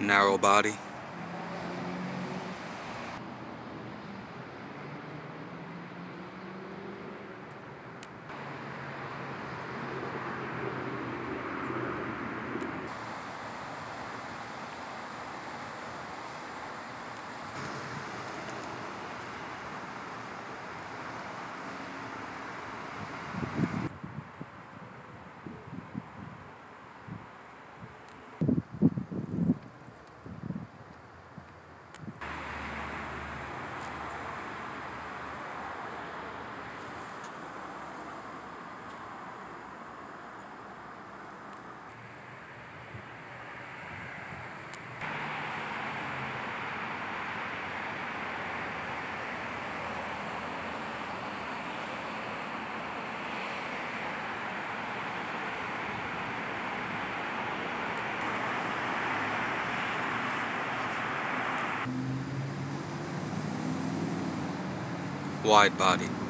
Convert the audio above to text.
narrow body. Wide body.